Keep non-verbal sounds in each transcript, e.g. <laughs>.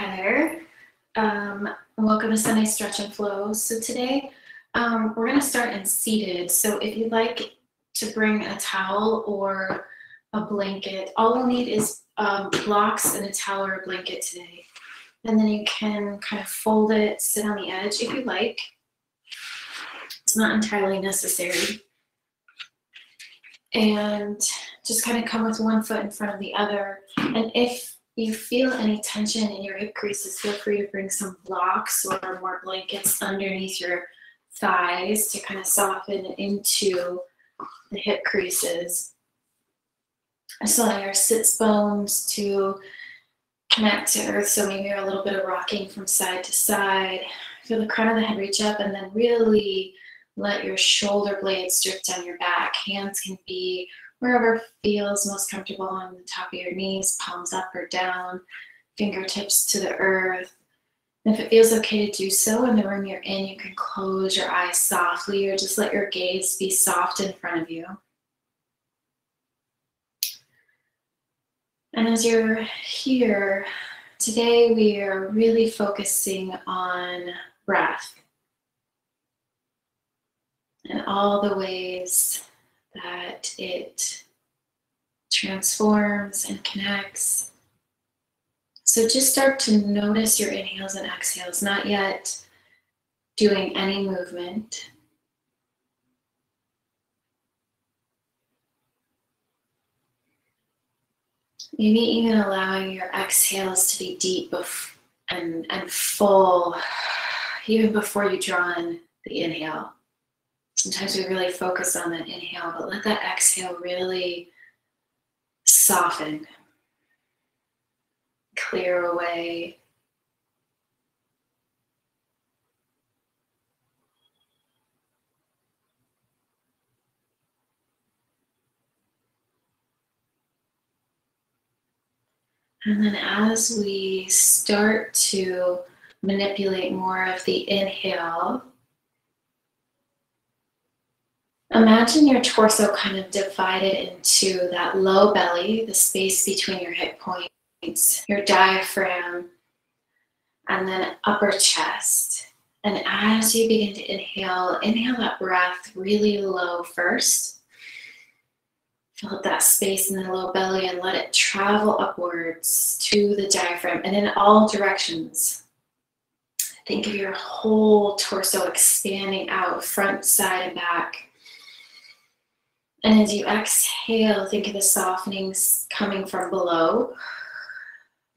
Hi there. Um, welcome to Sunday Stretch and Flow. So today um, we're going to start in seated. So if you'd like to bring a towel or a blanket, all we'll need is um, blocks and a towel or a blanket today. And then you can kind of fold it, sit on the edge if you like. It's not entirely necessary. And just kind of come with one foot in front of the other. And if you feel any tension in your hip creases, feel free to bring some blocks or more blankets underneath your thighs to kind of soften into the hip creases. Just allow your sits bones to connect to earth. So maybe a little bit of rocking from side to side. Feel the crown of the head reach up and then really let your shoulder blades drift down your back. Hands can be wherever feels most comfortable on the top of your knees, palms up or down, fingertips to the earth. And if it feels okay to do so in the room you're in, you can close your eyes softly or just let your gaze be soft in front of you. And as you're here, today we are really focusing on breath and all the ways that it transforms and connects. So just start to notice your inhales and exhales, not yet doing any movement. Maybe even allowing your exhales to be deep and, and full, even before you draw in the inhale. Sometimes we really focus on that inhale, but let that exhale really soften, clear away. And then as we start to manipulate more of the inhale, Imagine your torso kind of divided into that low belly, the space between your hip points, your diaphragm, and then upper chest. And as you begin to inhale, inhale that breath really low first. Fill up that space in the low belly and let it travel upwards to the diaphragm and in all directions. Think of your whole torso expanding out, front, side, and back. And as you exhale, think of the softenings coming from below.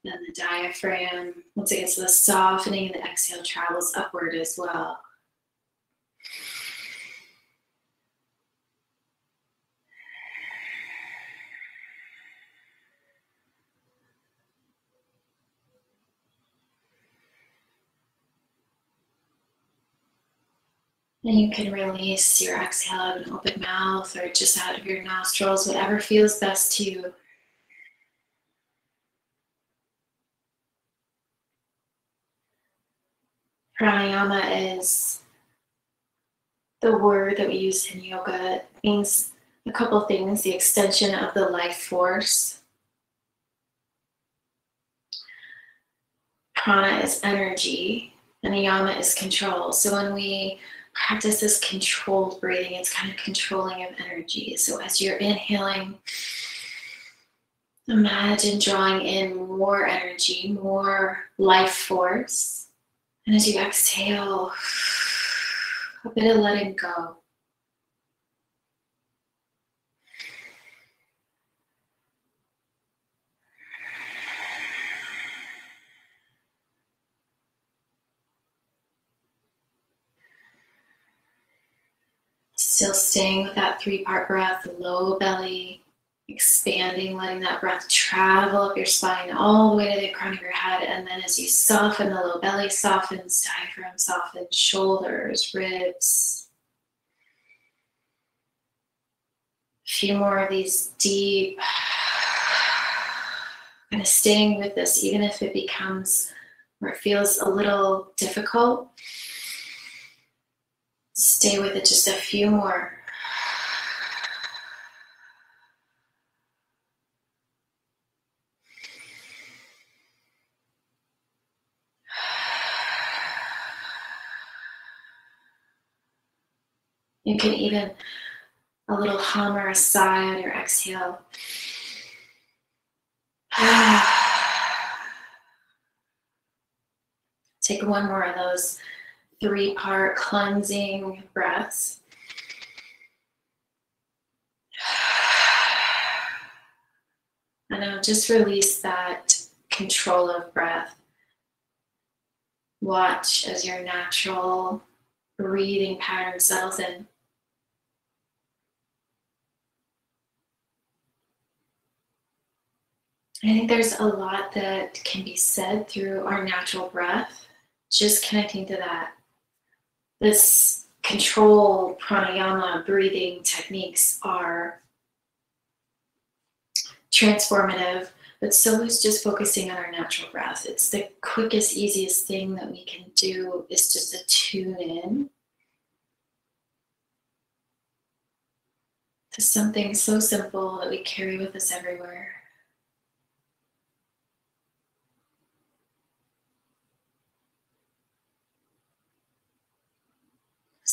Then the diaphragm, once it gets the softening, the exhale travels upward as well. And you can release your exhale out of an open mouth or just out of your nostrils, whatever feels best to you. Pranayama is the word that we use in yoga. It means a couple things the extension of the life force. Prana is energy, and yama is control. So when we practice this controlled breathing. It's kind of controlling of energy. So as you're inhaling, imagine drawing in more energy, more life force. And as you exhale, a bit of letting go. Still staying with that three part breath, low belly, expanding, letting that breath travel up your spine all the way to the crown of your head. And then as you soften, the low belly softens, diaphragm softens, shoulders, ribs. A few more of these deep, kind of staying with this, even if it becomes or it feels a little difficult. Stay with it just a few more. You can even a little hum or a sigh on your exhale. <sighs> Take one more of those three part cleansing breaths. And now just release that control of breath. Watch as your natural breathing pattern settles in. I think there's a lot that can be said through our natural breath, just connecting to that. This control pranayama breathing techniques are transformative, but so is just focusing on our natural breath. It's the quickest, easiest thing that we can do is just to tune in to something so simple that we carry with us everywhere.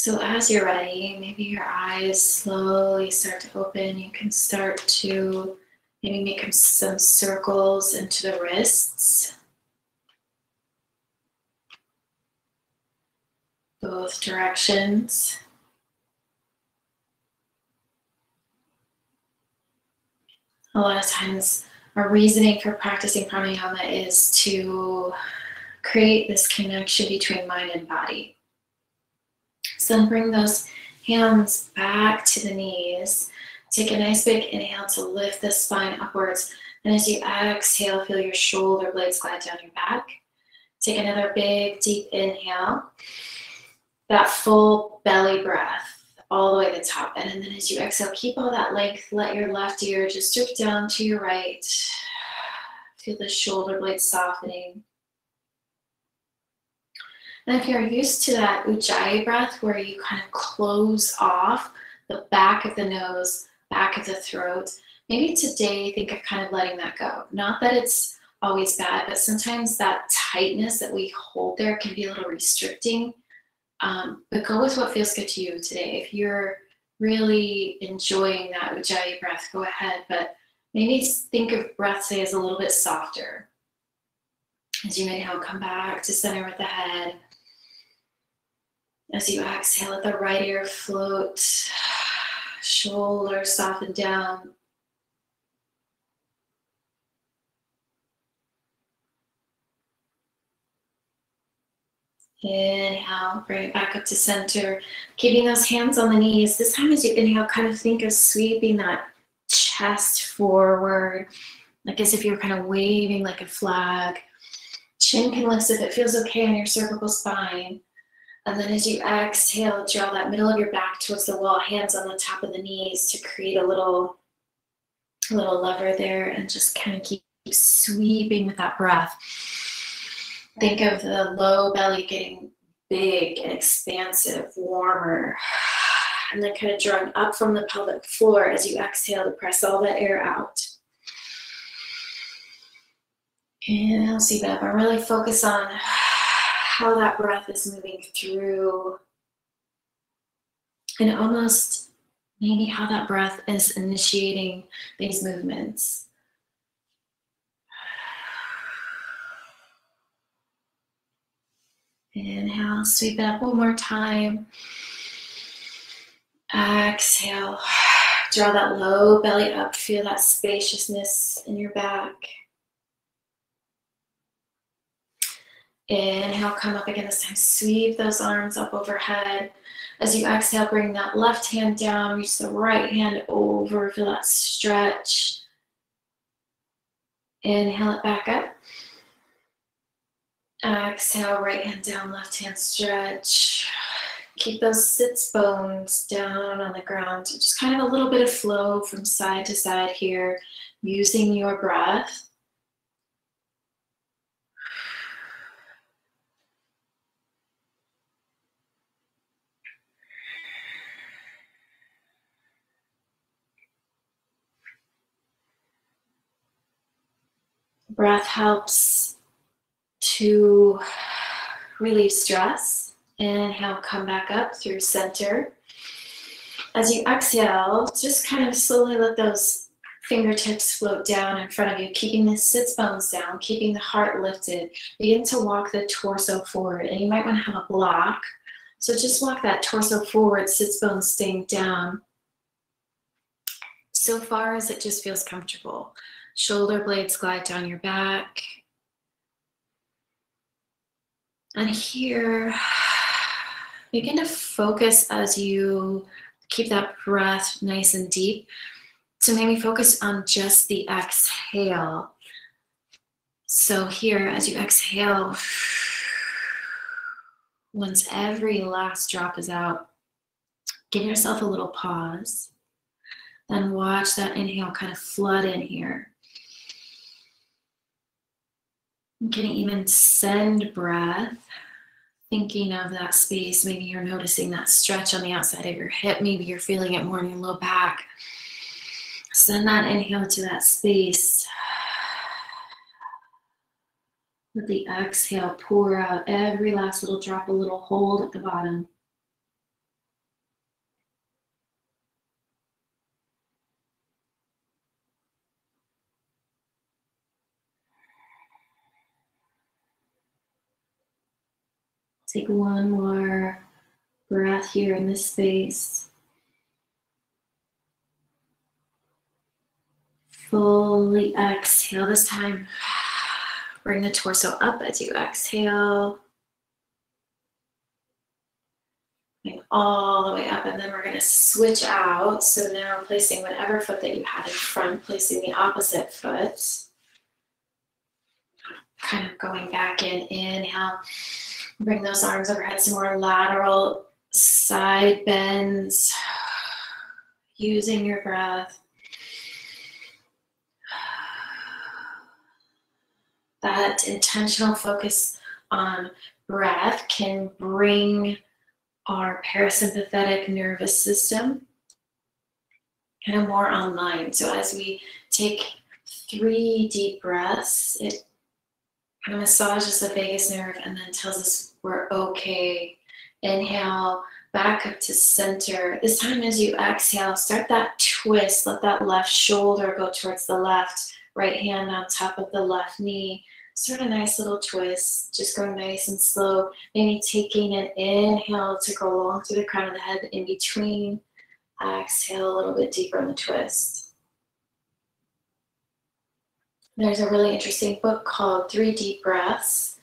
So, as you're ready, maybe your eyes slowly start to open. You can start to maybe make some circles into the wrists. Both directions. A lot of times, our reasoning for practicing pranayama is to create this connection between mind and body. So then bring those hands back to the knees. Take a nice big inhale to lift the spine upwards. And as you exhale, feel your shoulder blades glide down your back. Take another big, deep inhale. That full belly breath all the way to the top. And then as you exhale, keep all that length. Let your left ear just drift down to your right. Feel the shoulder blades softening. And if you're used to that ujjayi breath where you kind of close off the back of the nose, back of the throat, maybe today think of kind of letting that go. Not that it's always bad, but sometimes that tightness that we hold there can be a little restricting. Um, but go with what feels good to you today. If you're really enjoying that ujjayi breath, go ahead. But maybe think of breath today as a little bit softer. As you inhale, come back to center with the head. As you exhale, let the right ear float, shoulders soften down. Inhale, bring it back up to center. Keeping those hands on the knees. This time as you inhale, kind of think of sweeping that chest forward, like as if you're kind of waving like a flag. Chin can lift if it feels okay on your cervical spine. And then as you exhale, draw that middle of your back towards the wall, hands on the top of the knees to create a little, little lever there and just kind of keep sweeping with that breath. Think of the low belly getting big and expansive, warmer. <sighs> And then kind of drawing up from the pelvic floor as you exhale to press all that air out. Inhale, see that. But really focus on how that breath is moving through and almost maybe how that breath is initiating these movements. Inhale, sweep it up one more time. Exhale, draw that low belly up, feel that spaciousness in your back. Inhale, come up again this time. Sweep those arms up overhead. As you exhale, bring that left hand down, reach the right hand over, feel that stretch. Inhale it back up. Exhale, right hand down, left hand stretch. Keep those sits bones down on the ground. Just kind of a little bit of flow from side to side here, using your breath. Breath helps to relieve stress. Inhale, come back up through center. As you exhale, just kind of slowly let those fingertips float down in front of you, keeping the sits bones down, keeping the heart lifted. Begin to walk the torso forward, and you might want to have a block. So just walk that torso forward, sits bones staying down. So far as it just feels comfortable. Shoulder blades glide down your back. And here, begin to focus as you keep that breath nice and deep. So maybe focus on just the exhale. So here, as you exhale, once every last drop is out, give yourself a little pause. Then watch that inhale kind of flood in here. You can even send breath, thinking of that space. Maybe you're noticing that stretch on the outside of your hip. Maybe you're feeling it more in your low back. Send that inhale to that space. Let the exhale pour out every last little drop, a little hold at the bottom. Take one more breath here in this space. Fully exhale. This time, bring the torso up as you exhale. Bring all the way up, and then we're going to switch out. So now placing whatever foot that you had in front, placing the opposite foot. Kind of going back in. Inhale. Bring those arms overhead, some more lateral side bends, <sighs> using your breath. <sighs> That intentional focus on breath can bring our parasympathetic nervous system kind of more online. So as we take three deep breaths, it massages the vagus nerve and then tells us we're okay. Inhale, back up to center. This time as you exhale, start that twist. Let that left shoulder go towards the left, right hand on top of the left knee. Sort of nice little twist, just going nice and slow. Maybe taking an inhale to go along through the crown of the head in between. Exhale a little bit deeper in the twist. There's a really interesting book called Three Deep Breaths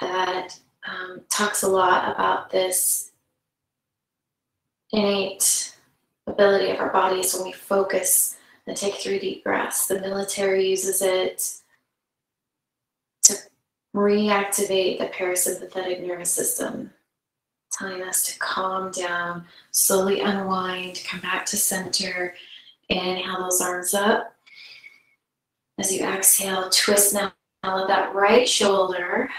that um, talks a lot about this innate ability of our bodies when we focus and take three deep breaths. The military uses it to reactivate the parasympathetic nervous system, telling us to calm down, slowly unwind, come back to center, inhale those arms up. As you exhale, twist now. Let that right shoulder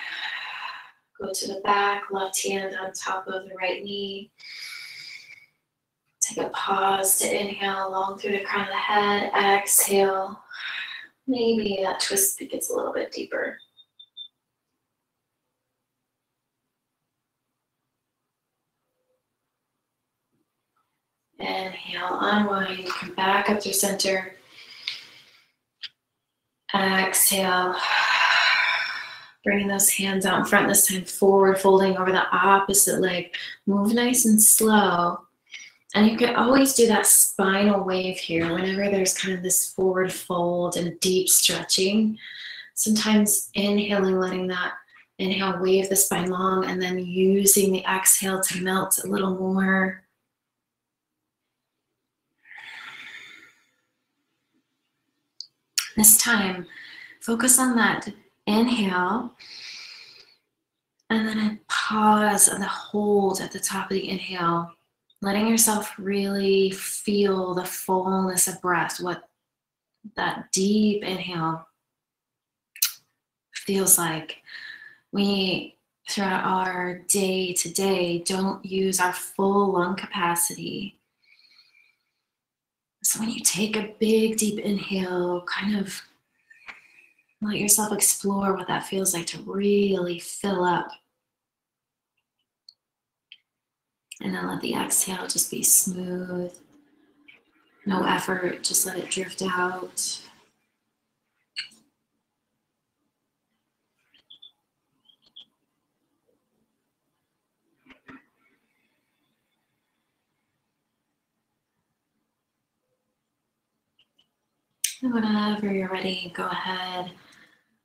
Go to the back, left hand on top of the right knee. Take a pause to inhale along through the crown of the head. Exhale. Maybe that twist gets a little bit deeper. Inhale, unwind, come back up through center. Exhale. Bringing those hands out in front, this time forward, folding over the opposite leg. Move nice and slow. And you can always do that spinal wave here whenever there's kind of this forward fold and deep stretching. Sometimes inhaling, letting that inhale wave the spine long, and then using the exhale to melt a little more. This time, focus on that Inhale. And then I pause and the hold at the top of the inhale, letting yourself really feel the fullness of breath, what that deep inhale feels like. We, throughout our day to day, don't use our full lung capacity. So when you take a big, deep inhale, kind of let yourself explore what that feels like to really fill up. And then let the exhale just be smooth. No effort, just let it drift out. Whenever you're ready, go ahead.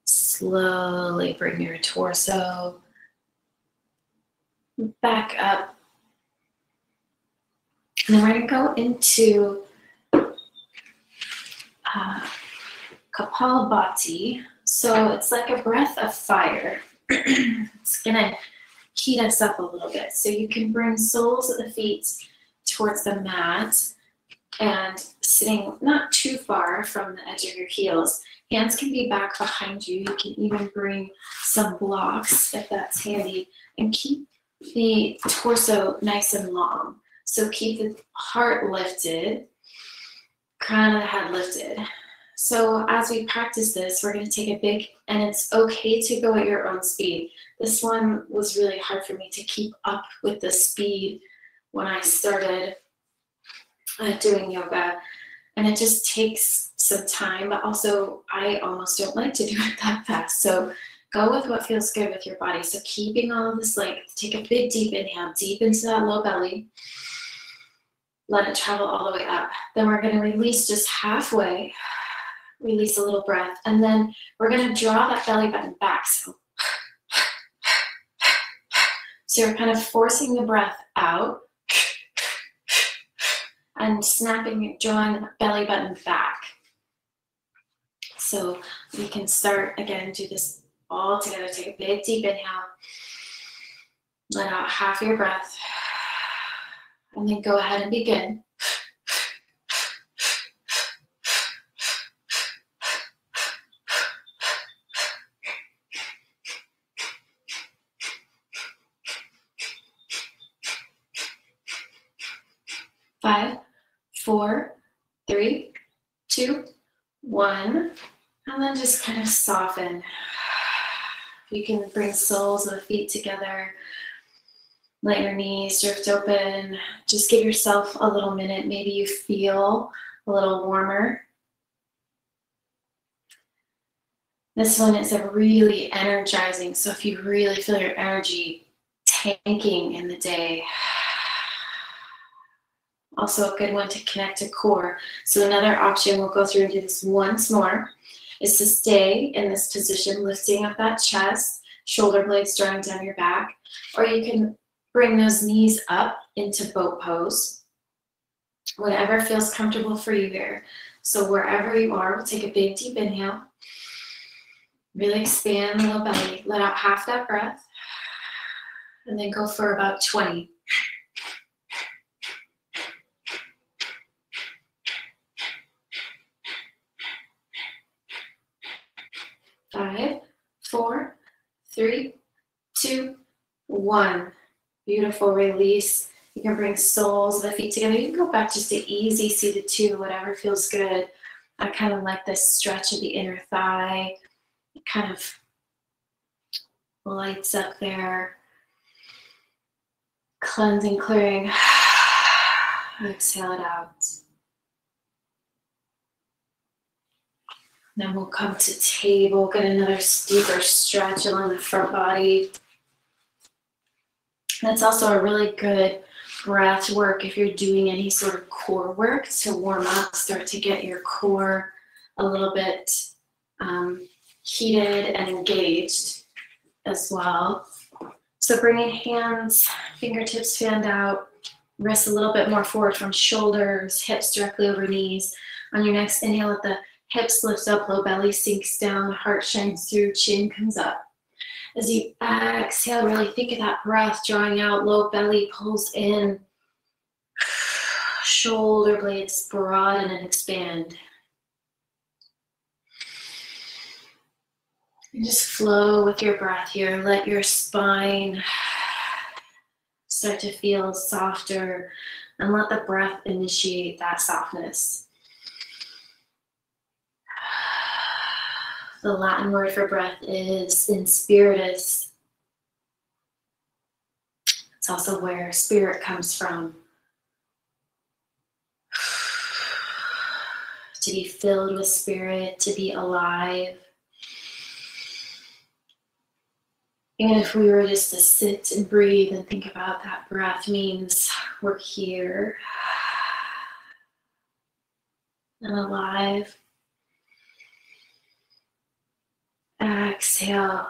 Slowly bring your torso back up. And then we're going to go into uh, Kapalabhati. So it's like a breath of fire. <clears throat> it's going to heat us up a little bit. So you can bring soles of the feet towards the mat and sitting not too far from the edge of your heels. Hands can be back behind you. You can even bring some blocks if that's handy and keep the torso nice and long. So keep the heart lifted, crown of the head lifted. So as we practice this, we're going to take a big, and it's okay to go at your own speed. This one was really hard for me to keep up with the speed when I started uh, doing yoga. And it just takes some time, but also I almost don't like to do it <laughs> that fast. So go with what feels good with your body. So keeping all this length, take a big deep inhale, deep into that low belly. Let it travel all the way up. Then we're going to release just halfway. Release a little breath. And then we're going to draw that belly button back. So, <sighs> so you're kind of forcing the breath out and snapping, drawing the belly button back. So we can start again, do this all together. Take a big deep inhale. Let out half your breath. And then go ahead and begin. Five, four, three, two, one. And then just kind of soften. You can bring soles of the feet together. Let your knees drift open. Just give yourself a little minute. Maybe you feel a little warmer. This one is a really energizing. So if you really feel your energy tanking in the day, also a good one to connect to core. So another option, we'll go through and do this once more is to stay in this position, lifting up that chest, shoulder blades drawing down your back, or you can bring those knees up into boat pose. Whatever feels comfortable for you here. So wherever you are, we'll take a big deep inhale. Really expand the low belly. Let out half that breath. And then go for about 20. Three, two, one. Beautiful release. You can bring soles of the feet together. You can go back just to easy seated two, whatever feels good. I kind of like this stretch of the inner thigh. It kind of lights up there. Cleansing, clearing. <sighs> Exhale it out. Then we'll come to table, get another deeper stretch along the front body. That's also a really good breath work if you're doing any sort of core work to warm up, start to get your core a little bit um, heated and engaged as well. So bringing hands, fingertips fanned out, wrists a little bit more forward from shoulders, hips directly over knees. On your next inhale, let the hips lift up, low belly sinks down, heart shines through, chin comes up. As you exhale, really think of that breath drawing out, low belly pulls in, shoulder blades broaden and expand. And just flow with your breath here. Let your spine start to feel softer and let the breath initiate that softness. The Latin word for breath is inspiritus. It's also where spirit comes from. <sighs> To be filled with spirit, to be alive. And if we were just to sit and breathe and think about that breath means we're here <sighs> and alive. Exhale.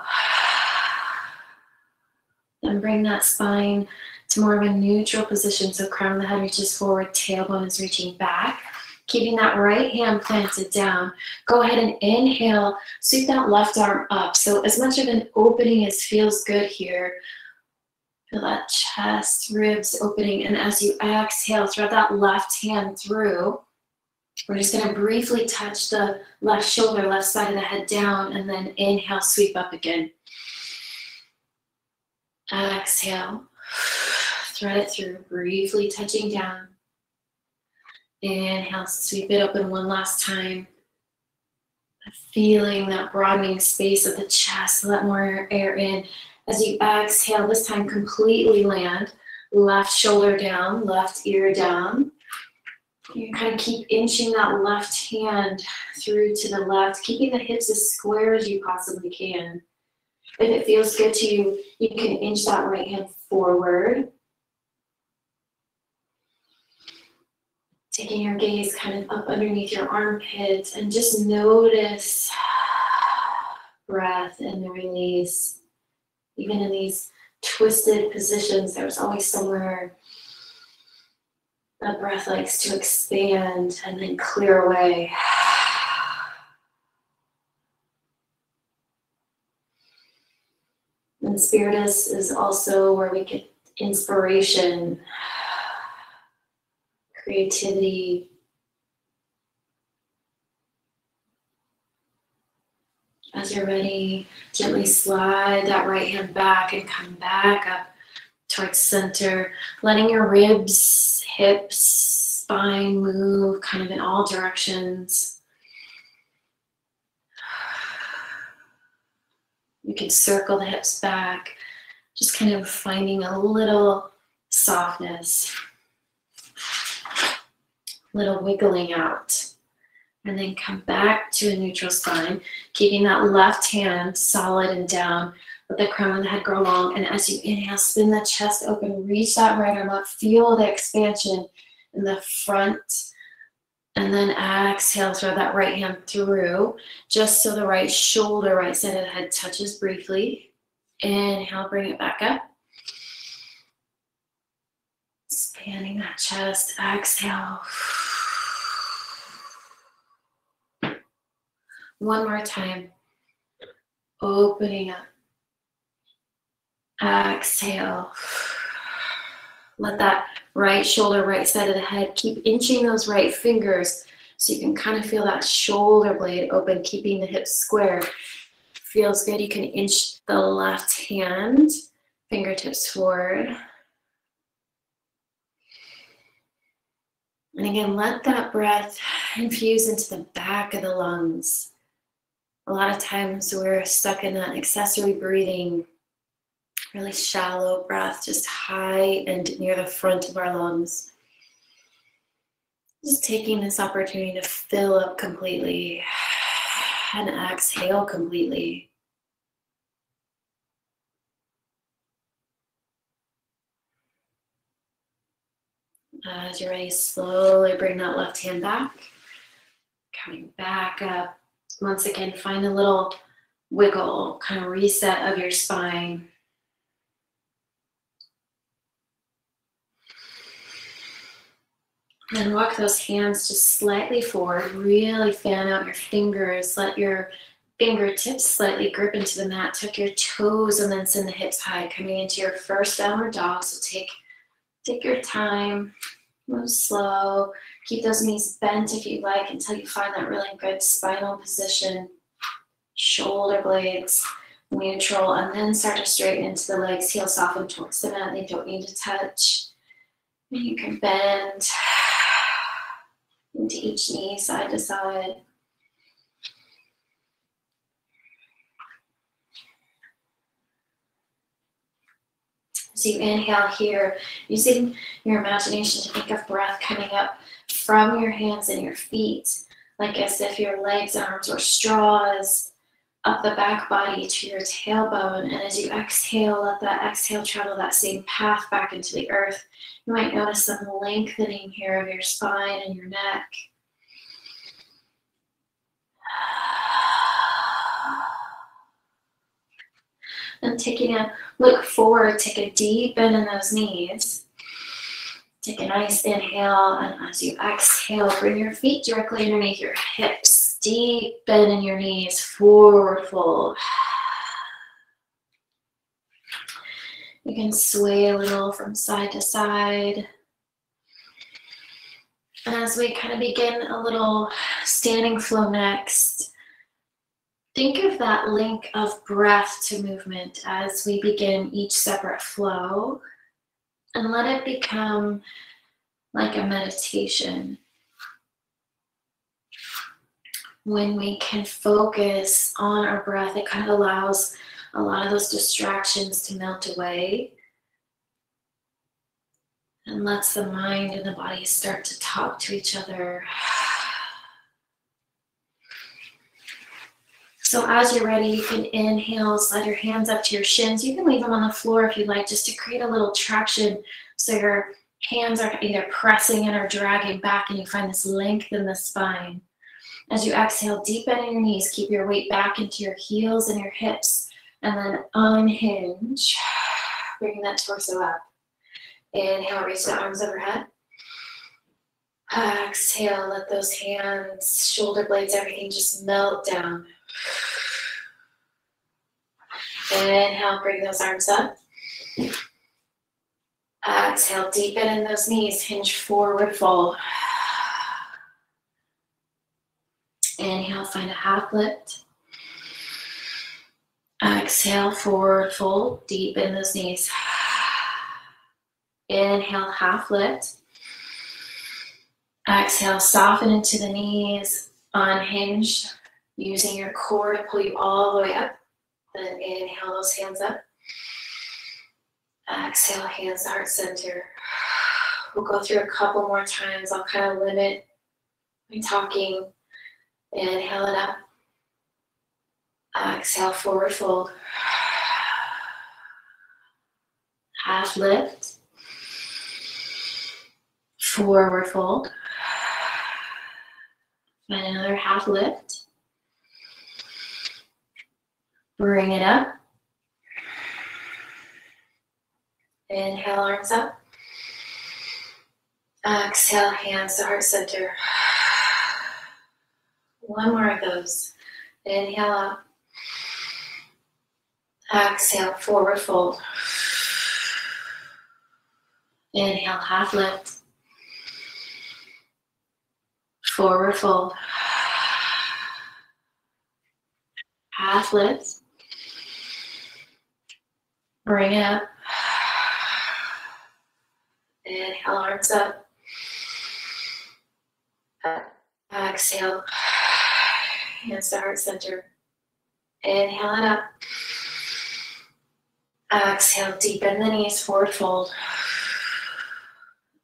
And bring that spine to more of a neutral position. So crown of the head reaches forward, tailbone is reaching back. Keeping that right hand planted down. Go ahead and inhale, sweep that left arm up. So as much of an opening as feels good here. Feel that chest, ribs opening. And as you exhale, throw that left hand through. We're just gonna briefly touch the left shoulder, left side of the head down, and then inhale, sweep up again. Exhale, thread it through, briefly touching down. Inhale, sweep it open one last time. Feeling that broadening space of the chest, let more air in. As you exhale, this time completely land. Left shoulder down, left ear down. You kind of keep inching that left hand through to the left, keeping the hips as square as you possibly can. If it feels good to you, you can inch that right hand forward. Taking your gaze kind of up underneath your armpits and just notice breath and the release. Even in these twisted positions, there's always somewhere that breath likes to expand and then clear away. And Spiritus is also where we get inspiration, creativity. As you're ready, gently slide that right hand back and come back up towards center, letting your ribs, hips, spine move kind of in all directions. You can circle the hips back, just kind of finding a little softness, little wiggling out. And then come back to a neutral spine, keeping that left hand solid and down. Let the crown of the head grow long. And as you inhale, spin the chest open, reach that right arm up, feel the expansion in the front and then exhale, throw that right hand through, just so the right shoulder, right side of the head touches briefly. Inhale, bring it back up. Expanding that chest, exhale. One more time. Opening up. Exhale. Let that right shoulder, right side of the head. Keep inching those right fingers so you can kind of feel that shoulder blade open, keeping the hips square. Feels good. You can inch the left hand, fingertips forward. And again, let that breath infuse into the back of the lungs. A lot of times we're stuck in that accessory breathing Really shallow breath, just high and near the front of our lungs. Just taking this opportunity to fill up completely and exhale completely. As you're ready, slowly bring that left hand back. Coming back up. Once again, find a little wiggle, kind of reset of your spine. And walk those hands just slightly forward. Really fan out your fingers. Let your fingertips slightly grip into the mat. Tuck your toes and then send the hips high. Coming into your first downward dog. So take, take your time. Move slow. Keep those knees bent if you like until you find that really good spinal position. Shoulder blades neutral. And then start to straighten into the legs. Heel soften towards the mat. They don't need to touch. You can bend into each knee, side to side. As you inhale here, using your imagination to think of breath coming up from your hands and your feet, like as if your legs, arms or straws up the back body to your tailbone. And as you exhale, let that exhale travel that same path back into the earth. You might notice some lengthening here of your spine and your neck. And taking a look forward, take a deep bend in those knees. Take a nice inhale, and as you exhale, bring your feet directly underneath your hips. Deep bend in your knees, forward fold. You can sway a little from side to side. And as we kind of begin a little standing flow next, Think of that link of breath to movement as we begin each separate flow and let it become like a meditation. When we can focus on our breath, it kind of allows a lot of those distractions to melt away and lets the mind and the body start to talk to each other. So as you're ready, you can inhale, slide your hands up to your shins. You can leave them on the floor if you'd like, just to create a little traction so your hands are either pressing in or dragging back and you find this length in the spine. As you exhale, deep bend in your knees, keep your weight back into your heels and your hips, and then unhinge, bringing that torso up. Inhale, reach the arms overhead. Exhale, let those hands, shoulder blades, everything just melt down. Inhale, bring those arms up. Exhale, deepen in those knees, hinge forward fold. Inhale, find a half lift. Exhale, forward fold, deep in those knees. Inhale, half lift. Exhale, soften into the knees, unhinged using your core to pull you all the way up. Then inhale those hands up. Exhale, hands to heart center. We'll go through a couple more times. I'll kind of limit my talking. Inhale it up. Exhale, forward fold. Half lift. Forward fold. And another half lift. Bring it up. Inhale, arms up. Exhale, hands to heart center. One more of those. Inhale up. Exhale, forward fold. Inhale, half lift. Forward fold. Half lift. Bring it up. Inhale, arms up. Exhale. Hands to heart center. Inhale it up. Exhale, deepen the knees, forward fold.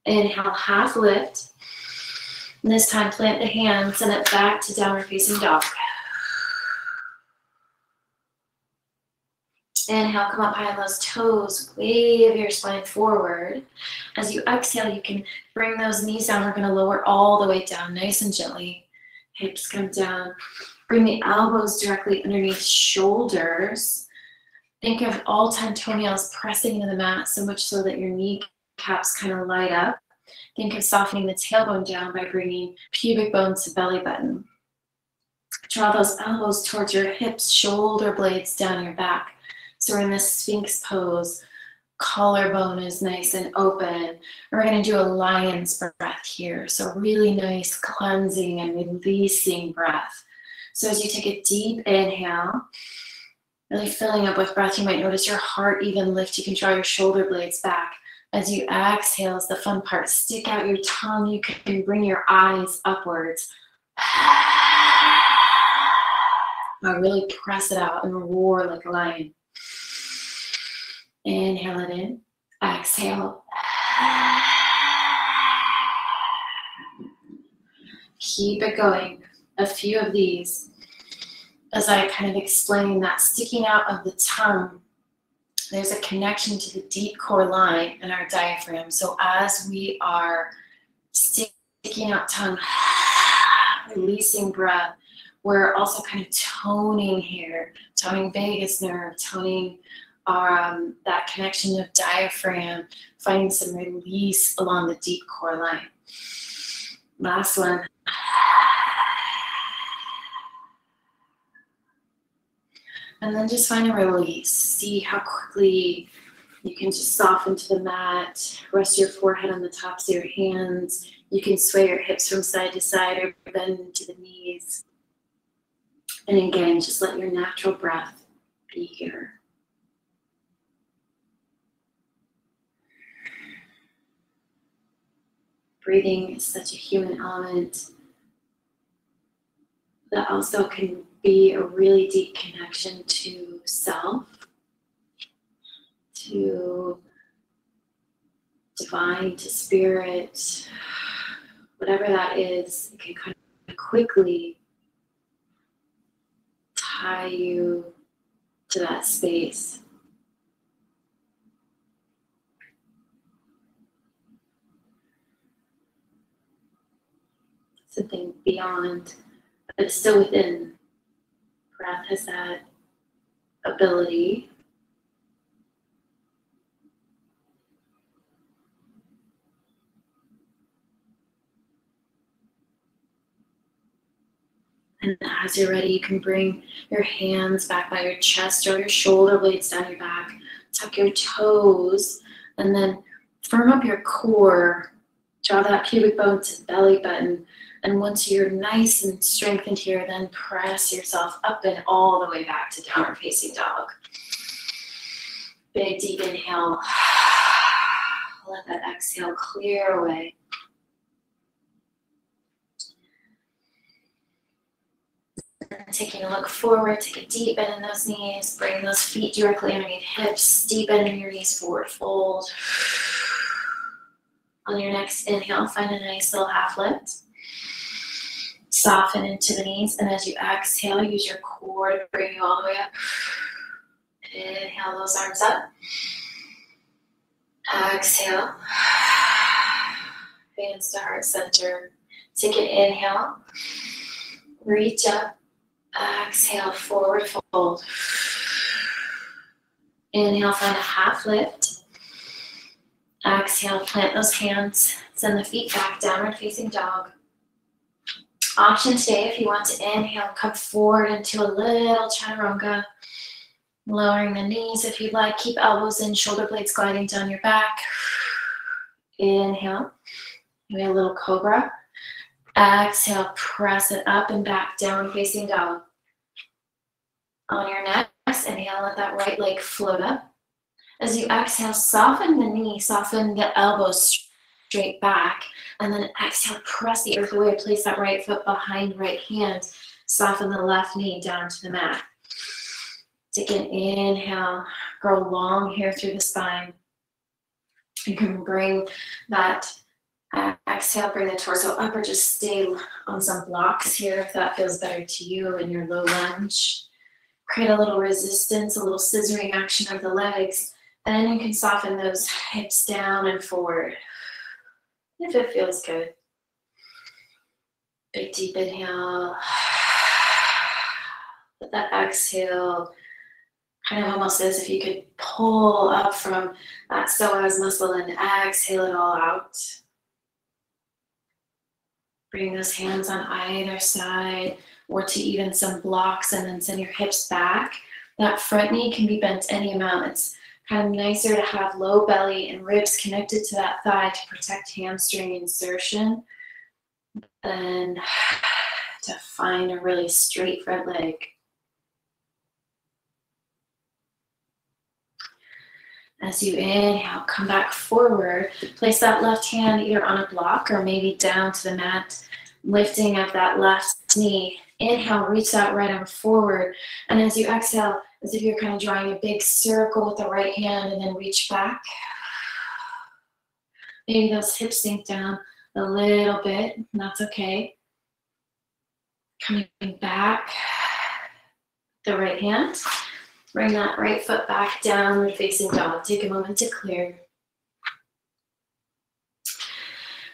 Inhale, half lift. And this time, plant the hands, send it back to downward facing dog. Inhale, come up high on those toes, wave your spine forward. As you exhale, you can bring those knees down. We're gonna lower all the way down, nice and gently. Hips come down. Bring the elbows directly underneath shoulders. Think of all 10 toenails pressing into the mat so much so that your kneecaps kind of light up. Think of softening the tailbone down by bringing pubic bones to belly button. Draw those elbows towards your hips, shoulder blades down your back. So we're in this Sphinx pose. Collarbone is nice and open. We're going to do a lion's breath here. So really nice cleansing and releasing breath. So as you take a deep inhale, really filling up with breath, you might notice your heart even lift. You can draw your shoulder blades back. As you exhale, is the fun part. Stick out your tongue. You can bring your eyes upwards. <sighs> Now really press it out and roar like a lion. Inhale it in. Exhale. <sighs> Keep it going. A few of these as I kind of explain that sticking out of the tongue, there's a connection to the deep core line in our diaphragm. So as we are sticking out tongue, <sighs> releasing breath, we're also kind of toning here, toning vagus nerve, toning um, that connection of diaphragm, finding some release along the deep core line. Last one. <sighs> And then just find a release. See how quickly you can just soften to the mat, rest your forehead on the tops of your hands. You can sway your hips from side to side or bend to the knees. And again, just let your natural breath be here. Breathing is such a human element that also can be a really deep connection to self, to divine, to spirit, whatever that is, it can kind of quickly tie you to that space. Something beyond, but it's still within breath has that uh, ability. And as you're ready, you can bring your hands back by your chest or your shoulder blades down your back. Tuck your toes and then firm up your core. Draw that pubic bone to belly button. And once you're nice and strengthened here, then press yourself up and all the way back to downward facing dog. Big deep inhale. <sighs> Let that exhale clear away. taking a look forward, take a deep bend in those knees, bring those feet directly underneath hips, deep bend in your knees, forward fold. <sighs> On your next inhale, find a nice little half lift. Soften into the knees, and as you exhale, use your core to bring you all the way up. Inhale those arms up. Exhale. Hands to heart center. Take an inhale. Reach up. Exhale, forward fold. Inhale, find a half lift. Exhale, plant those hands. Send the feet back, downward facing dog. Option today, if you want to inhale, come forward into a little chaturanga. Lowering the knees if you'd like. Keep elbows in, shoulder blades gliding down your back. Inhale. Maybe a little cobra. Exhale, press it up and back, down facing dog. On your next inhale, let that right leg float up. As you exhale, soften the knee, soften the elbows straight back. And then exhale, press the earth away. Place that right foot behind right hand. Soften the left knee down to the mat. Take an inhale, grow long here through the spine. You can bring that uh, exhale, bring the torso up or just stay on some blocks here if that feels better to you in your low lunge. Create a little resistance, a little scissoring action of the legs. Then you can soften those hips down and forward if it feels good. Big deep inhale. Let that exhale kind of almost as if you could pull up from that psoas muscle and exhale it all out. Bring those hands on either side or to even some blocks and then send your hips back. That front knee can be bent any amount. It's kind of nicer to have low belly and ribs connected to that thigh to protect hamstring insertion than <sighs> to find a really straight front leg. As you inhale, come back forward. Place that left hand either on a block or maybe down to the mat, lifting up that left knee. Inhale, reach that right arm forward. And as you exhale, as if you're kind of drawing a big circle with the right hand and then reach back. Maybe those hips sink down a little bit, and that's okay. Coming back, the right hand. Bring that right foot back downward facing dog. Take a moment to clear.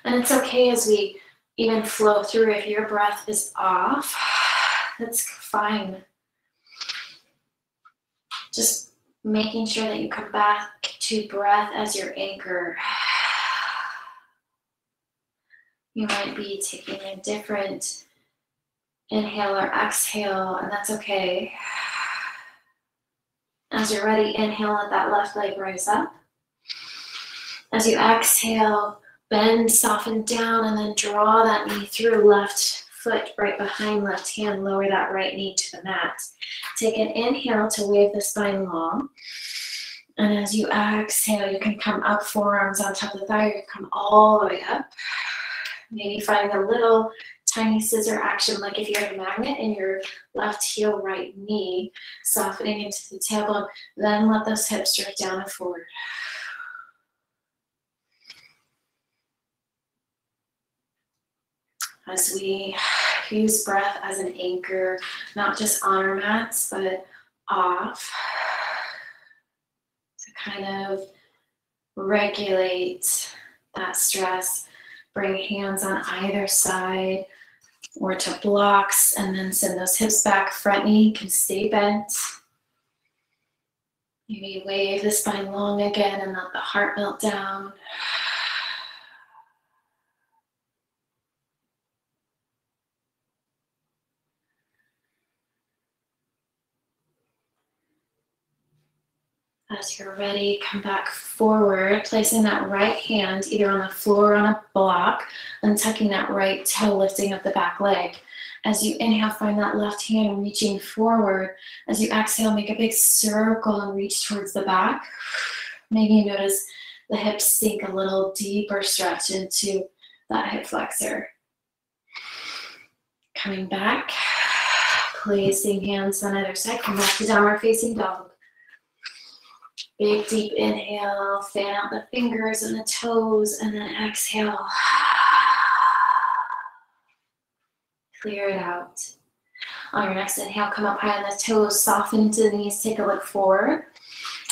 And it's okay as we even flow through. If your breath is off, that's fine. Just making sure that you come back to breath as your anchor. <sighs> You might be taking a different inhale or exhale, and that's okay. <sighs> As you're ready, inhale, let that left leg rise up. As you exhale, bend, soften down, and then draw that knee through left foot right behind left hand. Lower that right knee to the mat. Take an inhale to wave the spine long. And as you exhale, you can come up, forearms on top of the thigh, you can come all the way up. Maybe find a little tiny scissor action, like if you had a magnet in your left heel, right knee, softening into the tailbone. Then let those hips drift down and forward. As we use breath as an anchor, not just on our mats, but off to kind of regulate that stress. Bring hands on either side or to blocks and then send those hips back. Front knee can stay bent. Maybe wave the spine long again and let the heart melt down. As you're ready, come back forward, placing that right hand either on the floor or on a block, and tucking that right toe, lifting up the back leg. As you inhale, find that left hand reaching forward. As you exhale, make a big circle and reach towards the back. Maybe you notice the hips sink a little deeper stretch into that hip flexor. Coming back, placing hands on either side, come back to downward facing dog. Big deep inhale, fan out the fingers and the toes, and then exhale. Clear it out. On your next inhale, come up high on the toes, soften into the knees, take a look forward.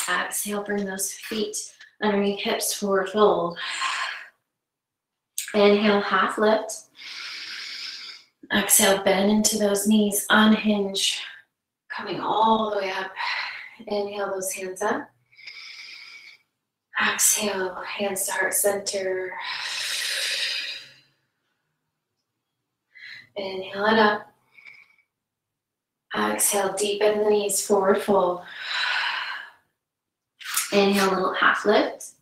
Exhale, bring those feet underneath hips, forward fold. Inhale, half lift. Exhale, bend into those knees, unhinge, coming all the way up. Inhale those hands up. Exhale, hands to heart center. Inhale it up. Exhale, deepen the knees, forward fold. Inhale, little half lift.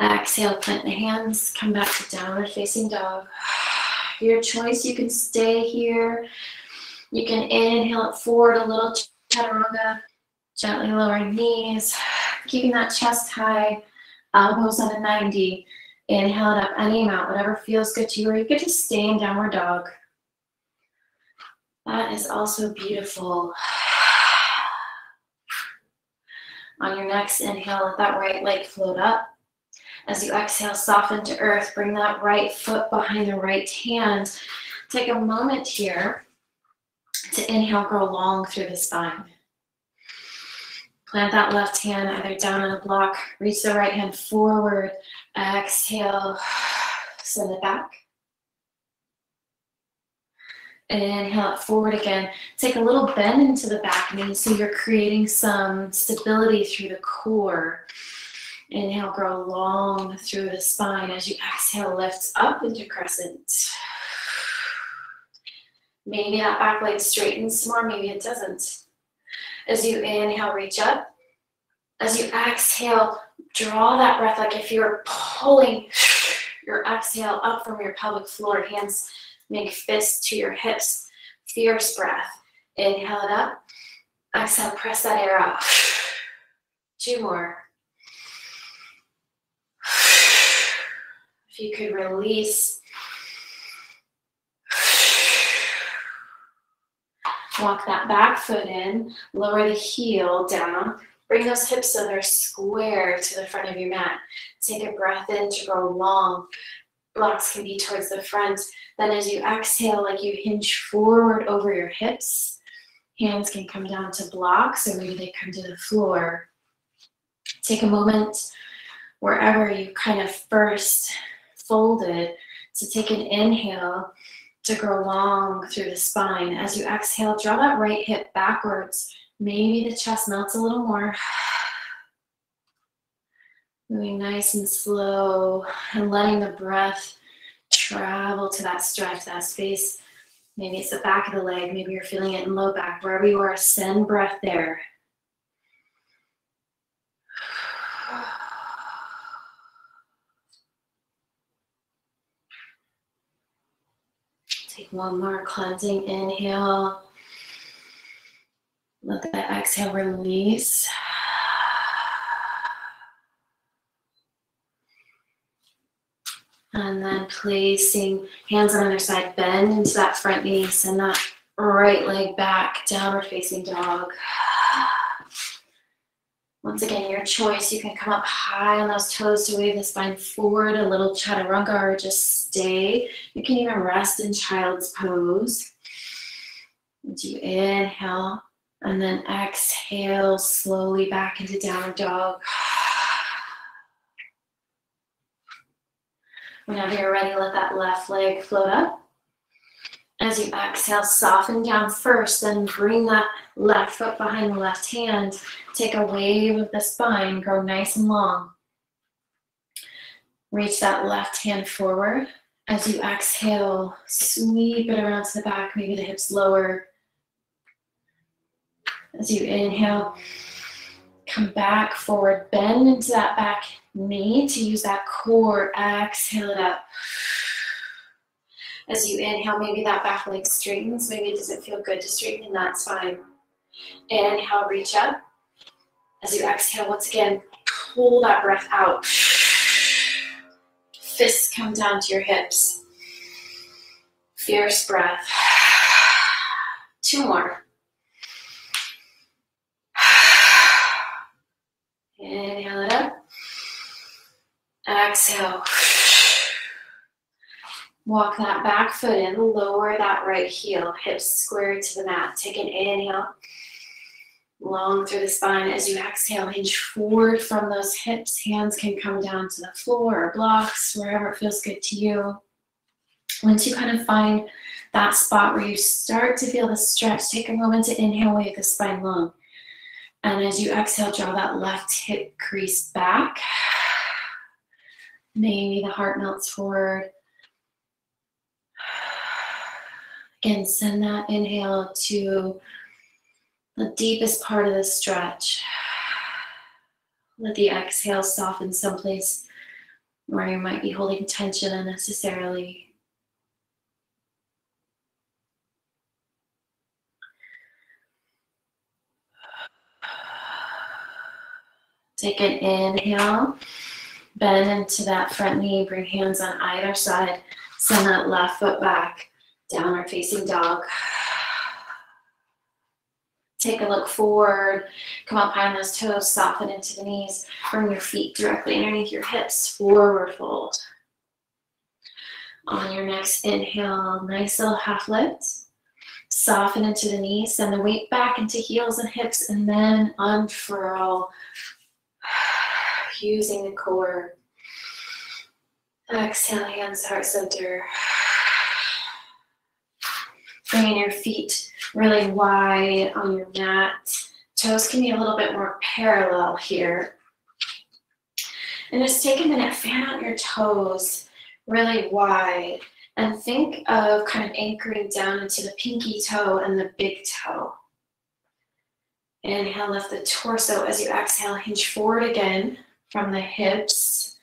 Exhale, plant the hands, come back to downward facing dog. Your choice, you can stay here. You can inhale it forward a little chaturanga, gently lowering knees keeping that chest high, uh, elbows on a 90. Inhale it up any amount, whatever feels good to you, or you could just stay in downward dog. That is also beautiful. <sighs> On your next inhale, let that right leg float up. As you exhale, soften to earth. Bring that right foot behind the right hand. Take a moment here to inhale, grow long through the spine. Plant that left hand either down on a block, reach the right hand forward, exhale, send it back. Inhale it forward again. Take a little bend into the back knee so you're creating some stability through the core. Inhale, grow long through the spine as you exhale, lift up into crescent. Maybe that back leg straightens more, maybe it doesn't. As you inhale, reach up. As you exhale, draw that breath like if you're pulling your exhale up from your pelvic floor. Hands make fists to your hips. Fierce breath. Inhale it up. Exhale, press that air out. Two more. If you could release Walk that back foot in, lower the heel down, Bring those hips so they're square to the front of your mat. Take a breath in to grow long. Blocks can be towards the front. Then as you exhale, like you hinge forward over your hips, hands can come down to blocks or maybe they come to the floor. Take a moment wherever you kind of first folded to take an inhale to grow long through the spine. As you exhale, draw that right hip backwards. Maybe the chest melts a little more. <sighs> Moving nice and slow and letting the breath travel to that stretch, that space. Maybe it's the back of the leg. Maybe you're feeling it in low back. Wherever you are, send breath there. One more cleansing inhale. Let that exhale release. And then placing hands on either side, bend into that front knee, send that right leg back, downward facing dog. Once again, your choice. You can come up high on those toes to wave the spine forward, a little chaturanga, or just stay. You can even rest in child's pose. As you inhale, and then exhale slowly back into downward dog. Whenever you're ready, let that left leg float up. As you exhale, soften down first, then bring that left foot behind the left hand. Take a wave of the spine, grow nice and long. Reach that left hand forward. As you exhale, sweep it around to the back, maybe the hips lower. As you inhale, come back forward, bend into that back knee to use that core. Exhale it up. As you inhale, maybe that back leg straightens. Maybe it doesn't feel good to straighten, that's fine. Inhale, reach up. As you exhale, once again, pull that breath out. Fists come down to your hips. Fierce breath. Two more. Inhale it up. Exhale. Walk that back foot in, lower that right heel, hips square to the mat. Take an inhale, long through the spine. As you exhale, hinge forward from those hips. Hands can come down to the floor or blocks, wherever it feels good to you. Once you kind of find that spot where you start to feel the stretch, take a moment to inhale, wave the spine long. And as you exhale, draw that left hip crease back. Maybe the heart melts forward. Again, send that inhale to the deepest part of the stretch. Let the exhale soften someplace where you might be holding tension unnecessarily. Take an inhale, bend into that front knee, bring hands on either side, send that left foot back. Downward facing dog. Take a look forward. Come up high on those toes. Soften into the knees. Bring your feet directly underneath your hips. Forward fold. On your next inhale, nice little half lift. Soften into the knees. Send the weight back into heels and hips. And then unfurl. <sighs> Using the core. Exhale, hands, heart center. Bringing your feet really wide on your mat. Toes can be a little bit more parallel here. And just take a minute, fan out your toes really wide and think of kind of anchoring down into the pinky toe and the big toe. Inhale, lift the torso as you exhale, hinge forward again from the hips.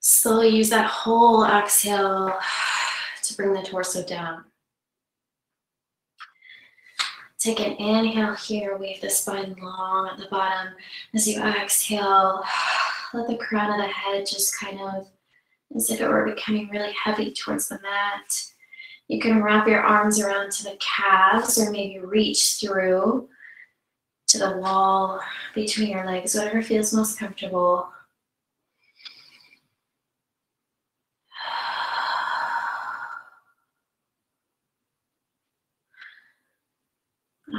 Slowly use that whole exhale <sighs> to bring the torso down. Take an inhale here, wave the spine long at the bottom. As you exhale, <sighs> let the crown of the head just kind of, as if it were becoming really heavy towards the mat. You can wrap your arms around to the calves or maybe reach through to the wall between your legs, whatever feels most comfortable.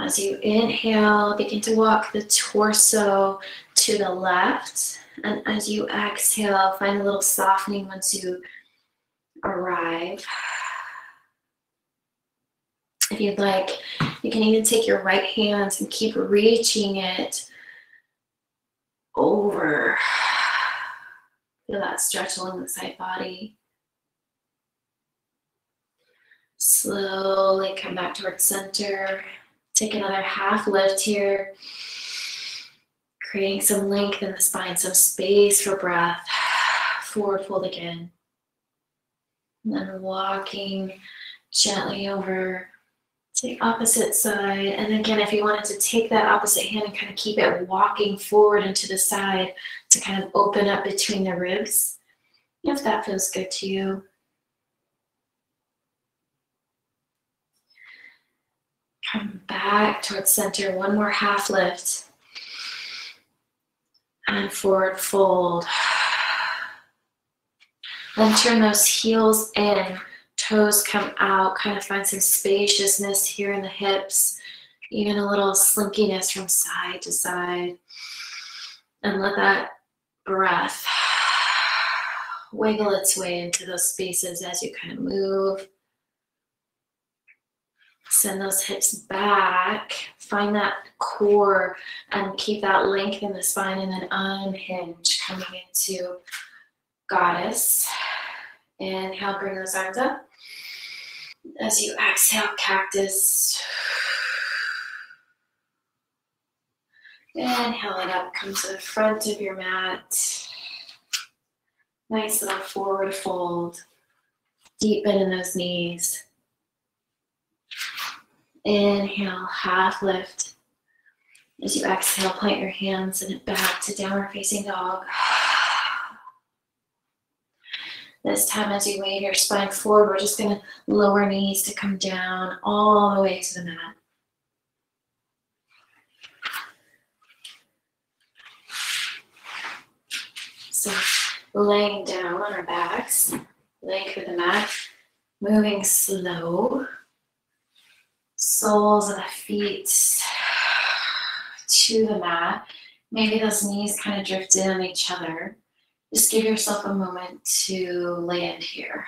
As you inhale, begin to walk the torso to the left. And as you exhale, find a little softening once you arrive. If you'd like, you can even take your right hands and keep reaching it over. Feel that stretch along the side body. Slowly come back towards center. Take another half lift here. Creating some length in the spine, some space for breath. Forward fold again. And then walking gently over to the opposite side. And again, if you wanted to take that opposite hand and kind of keep it walking forward into the side to kind of open up between the ribs, if that feels good to you. Come back towards center, one more half lift. And forward fold. Then turn those heels in, toes come out, kind of find some spaciousness here in the hips, even a little slinkiness from side to side. And let that breath wiggle its way into those spaces as you kind of move Send those hips back. Find that core and keep that length in the spine and then unhinge coming into goddess. Inhale, bring those arms up. As you exhale, cactus. Inhale it up, come to the front of your mat. Nice little forward fold. Deepen in those knees. Inhale, half lift. As you exhale, plant your hands and back to downward facing dog. This time, as you wave your spine forward, we're just going to lower knees to come down all the way to the mat. So, laying down on our backs, length of the mat, moving slow soles of the feet to the mat. Maybe those knees kind of drift in on each other. Just give yourself a moment to land here.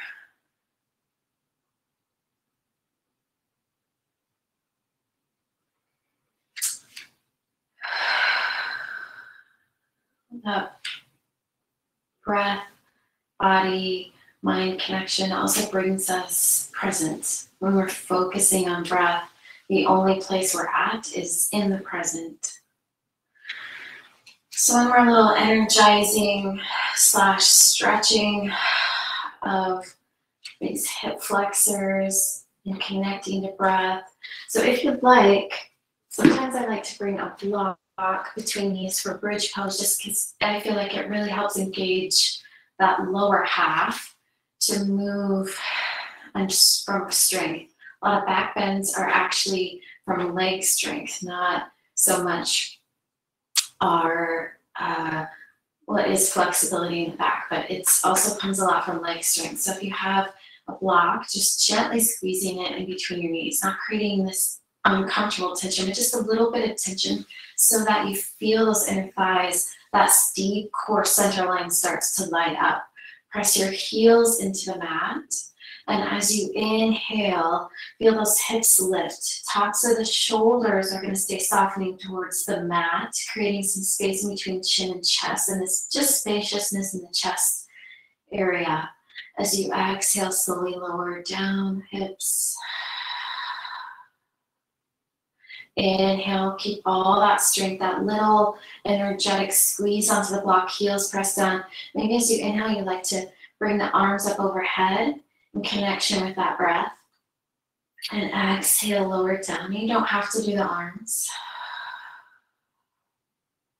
That breath, body, mind connection also brings us presence. When we're focusing on breath, the only place we're at is in the present. So when we're a little energizing slash stretching of these hip flexors and connecting to breath. So if you'd like, sometimes I like to bring a block between these for bridge pose just because I feel like it really helps engage that lower half to move and from strength. A lot of back bends are actually from leg strength, not so much our uh, what is flexibility in the back, but it also comes a lot from leg strength. So if you have a block, just gently squeezing it in between your knees, not creating this uncomfortable tension, but just a little bit of tension so that you feel those inner thighs, that steep core center line starts to light up. Press your heels into the mat and as you inhale, feel those hips lift. Tops of the shoulders are going to stay softening towards the mat, creating some space in between chin and chest. And this just spaciousness in the chest area. As you exhale, slowly lower down hips. Inhale, keep all that strength, that little energetic squeeze onto the block, heels pressed down. Maybe as you inhale, you like to bring the arms up overhead in connection with that breath. And exhale, lower down. You don't have to do the arms.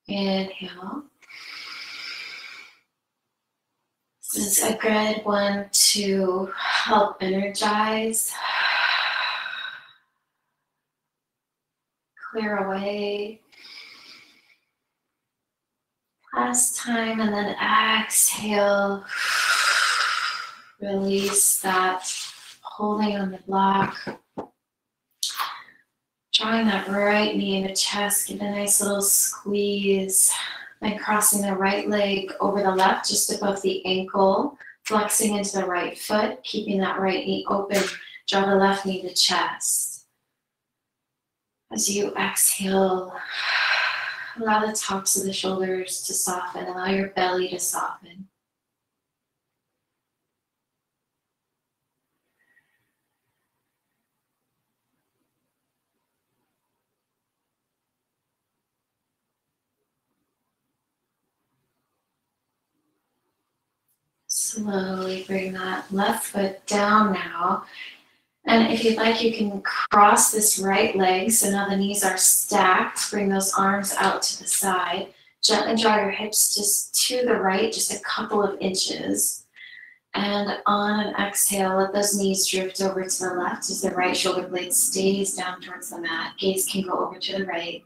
Inhale. This is a good one to help energize, clear away Last time, and then exhale. Release that holding on the block. Drawing that right knee into chest, give a nice little squeeze. Then crossing the right leg over the left, just above the ankle. Flexing into the right foot, keeping that right knee open. Draw the left knee to the chest. As you exhale, allow the tops of the shoulders to soften. Allow your belly to soften. Slowly bring that left foot down now. And if you'd like, you can cross this right leg. So now the knees are stacked. Bring those arms out to the side. Gently draw your hips just to the right, just a couple of inches. And on an exhale, let those knees drift over to the left as the right shoulder blade stays down towards the mat. Gaze can go over to the right.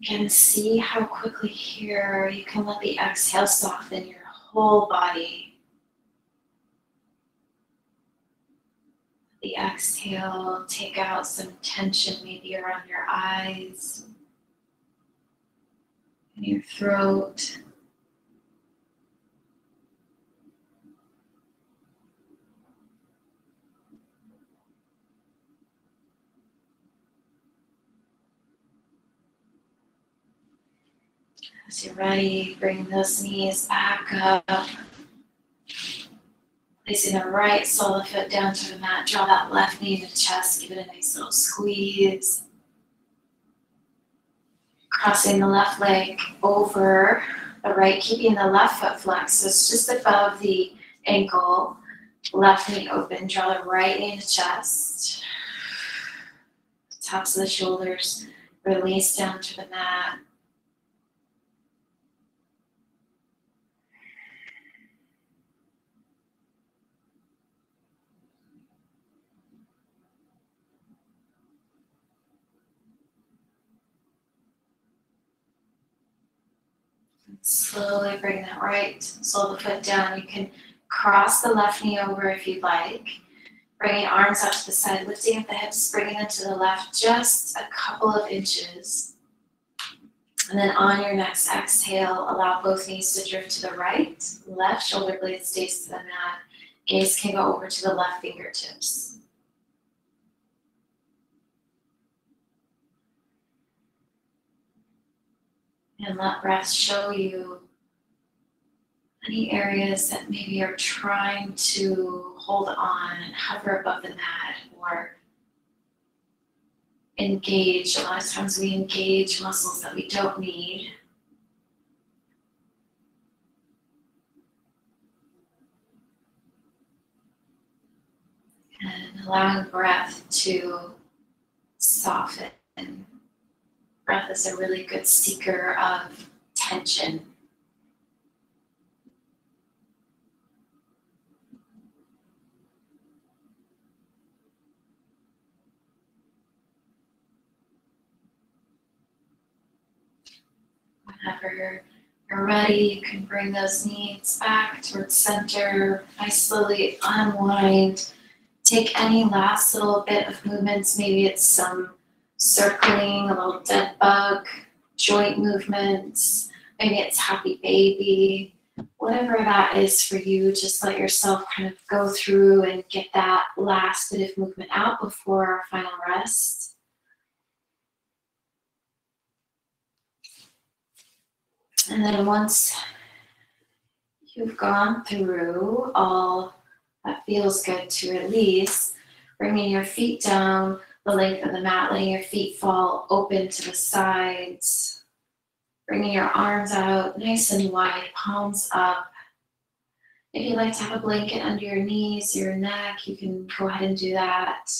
Again, see how quickly here you can let the exhale soften your whole body. The exhale, take out some tension maybe around your eyes and your throat. As you're ready, bring those knees back up. Placing the right sole of foot down to the mat. Draw that left knee to the chest. Give it a nice little squeeze. Crossing the left leg over the right, keeping the left foot flexed. So it's just above the ankle. Left knee open. Draw the right knee to chest. Tops of the shoulders. Release down to the mat. Slowly bring that right sole of the foot down. You can cross the left knee over if you'd like. Bringing arms out to the side, lifting up the hips, bringing them to the left just a couple of inches. And then on your next exhale, allow both knees to drift to the right. Left shoulder blade stays to the mat. Gaze can go over to the left fingertips. And let breath show you any areas that maybe you're trying to hold on and hover above the mat or engage. A lot of times we engage muscles that we don't need. And allowing breath to soften breath is a really good seeker of tension. Whenever you're, ready, you can bring those knees back towards center. I slowly unwind. Take any last little bit of movements. Maybe it's some circling, a little dead bug, joint movements, maybe it's happy baby, whatever that is for you, just let yourself kind of go through and get that last bit of movement out before our final rest. And then once you've gone through all that feels good to release, bringing your feet down, the length of the mat, letting your feet fall open to the sides, bringing your arms out nice and wide, palms up. If you'd like to have a blanket under your knees, your neck, you can go ahead and do that.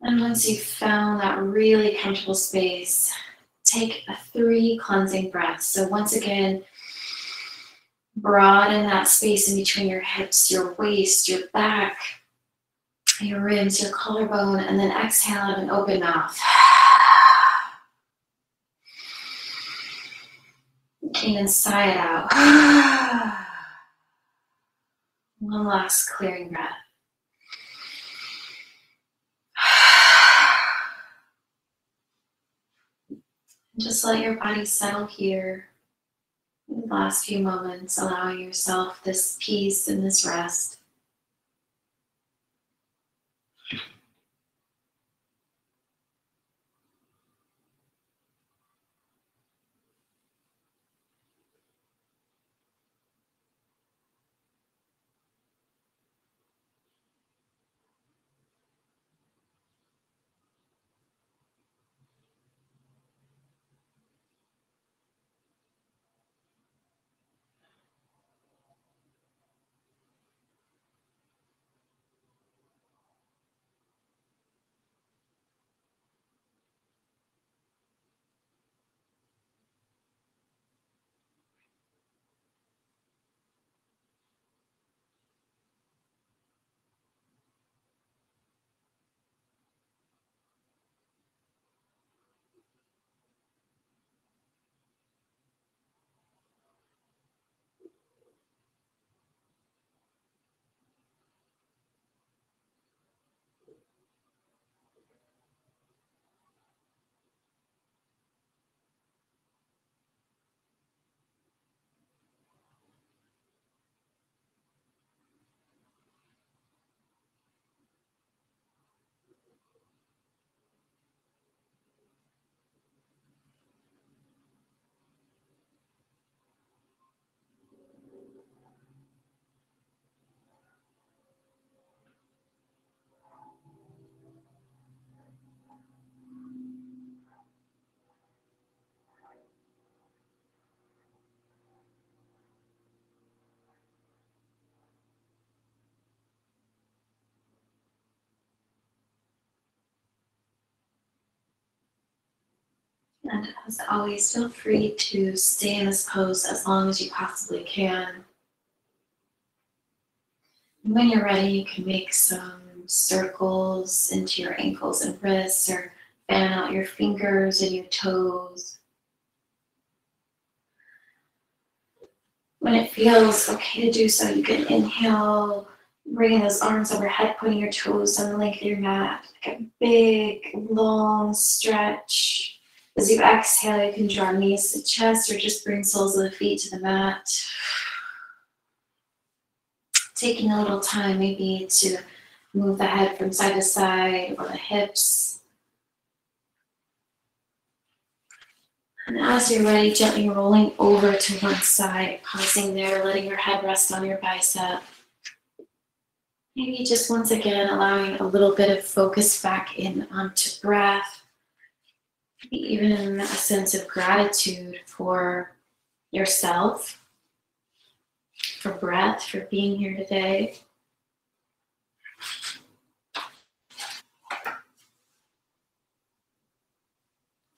And once you've found that really comfortable space, take a three cleansing breaths. So once again, broaden that space in between your hips, your waist, your back, your ribs, your collarbone, and then exhale out an open mouth. And then sigh it out. One last clearing breath. Just let your body settle here. In the last few moments, allowing yourself this peace and this rest. And as always, feel free to stay in this pose as long as you possibly can. And when you're ready, you can make some circles into your ankles and wrists or fan out your fingers and your toes. When it feels okay to do so, you can inhale, bringing those arms overhead, pointing your toes on the length of your mat. Like a big, long stretch. As you exhale, you can draw knees to chest or just bring soles of the feet to the mat. Taking a little time maybe to move the head from side to side or the hips. And as you're ready, gently rolling over to one side, pausing there, letting your head rest on your bicep. Maybe just once again allowing a little bit of focus back in onto breath even a sense of gratitude for yourself, for breath, for being here today.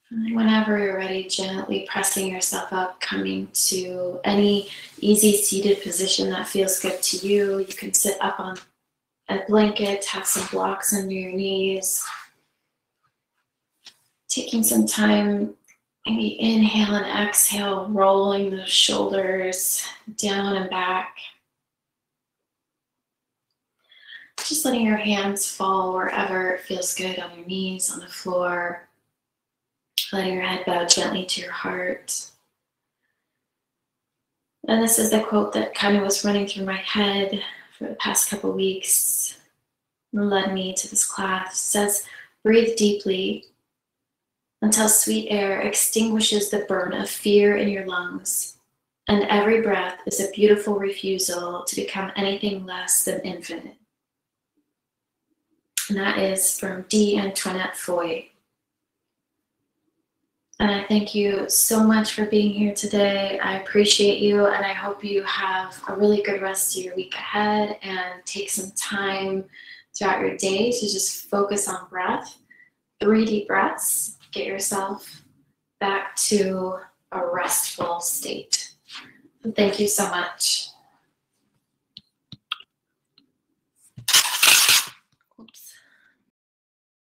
And whenever you're ready, gently pressing yourself up, coming to any easy seated position that feels good to you. You can sit up on a blanket, have some blocks under your knees taking some time, maybe inhale and exhale, rolling those shoulders down and back. Just letting your hands fall wherever it feels good on your knees, on the floor. Letting your head bow gently to your heart. And this is the quote that kind of was running through my head for the past couple weeks, led me to this class. It says, breathe deeply until sweet air extinguishes the burn of fear in your lungs, and every breath is a beautiful refusal to become anything less than infinite. And that is from D. Antoinette Foy. And I thank you so much for being here today. I appreciate you, and I hope you have a really good rest of your week ahead and take some time throughout your day to just focus on breath. Three deep breaths get yourself back to a restful state. Thank you so much.